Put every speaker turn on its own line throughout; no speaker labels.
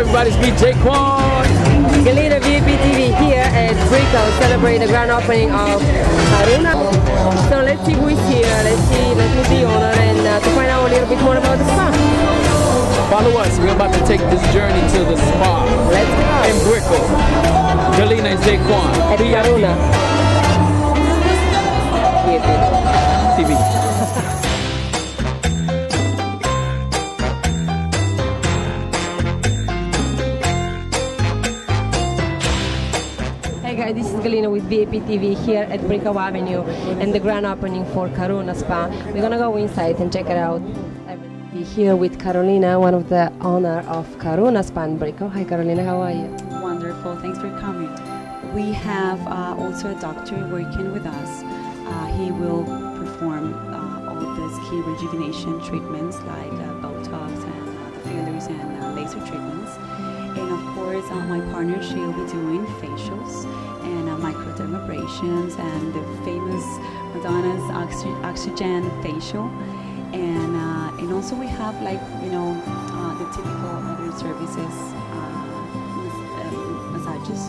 everybody? It's me, Jay Quan.
Galina VIP TV here at Brickell celebrate the grand opening of Karuna. So let's see who is here. Let's see, let's meet the owner and uh, to find out a little bit more about the spa.
Follow us. We're about to take this journey to the spa
Let's
in
go.
Brickell. Galina and Jay Quan.
At
Karuna.
Hey guys, this is Galina with VIP TV here at Brickell Avenue and the grand opening for Karuna Spa. We're gonna go inside and check it out. We're here with Carolina, one of the owner of Karuna Spa in. Hi Carolina, how are you?
Wonderful. Thanks for coming. We have uh, also a doctor working with us. Uh, he will perform uh, all the skin rejuvenation treatments like fillers and uh, laser treatments. And of course, uh, my partner, she'll be doing facials and uh, microdermabrasions and the famous Madonna's oxy- oxygen facial. And, uh, and also we have like, you know, uh, the typical other services, uh, um, massages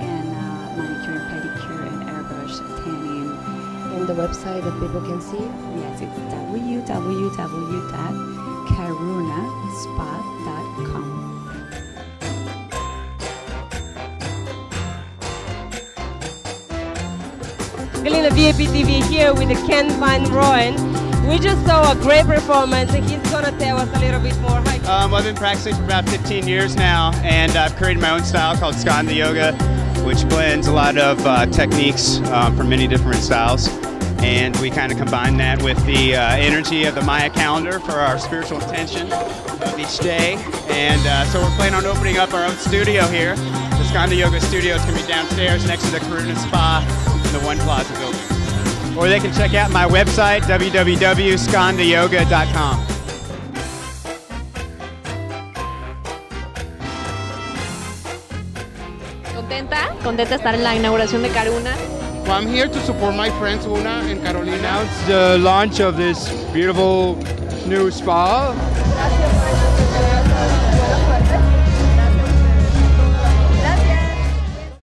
and uh, manicure and pedicure and airbrush tanning.
And the website that people can see.
Yes, it's www.karunaspa.com.
Galina VIP TV here with Ken Van Royen. We just saw a great performance and he's gonna tell us a little bit more. Hi.
Um, I've been practicing for about 15 years now, and I've created my own style called Skanda Yoga, which blends a lot of uh, techniques um, from many different styles. And we kind of combine that with the uh, energy of the Maya calendar for our spiritual intention of each day. And uh, so we're planning on opening up our own studio here. The Skanda Yoga studio is going to be downstairs next to the Karuna Spa in the One Plaza building. Or they can check out my website, www.skandayoga.com.
¿Contenta? ¿Contenta estar en la inauguración de Karuna?
Well, I'm here to support my friends Una and Carolina. It's the launch of this beautiful new spa